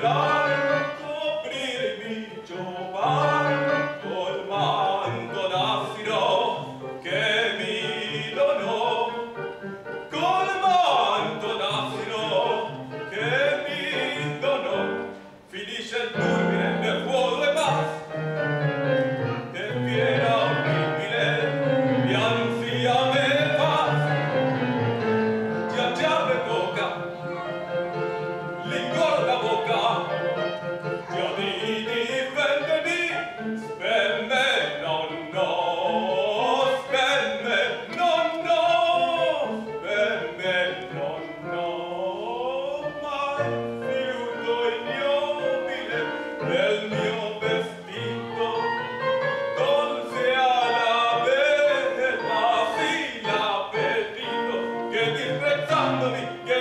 Grazie. che disprezzandomi, che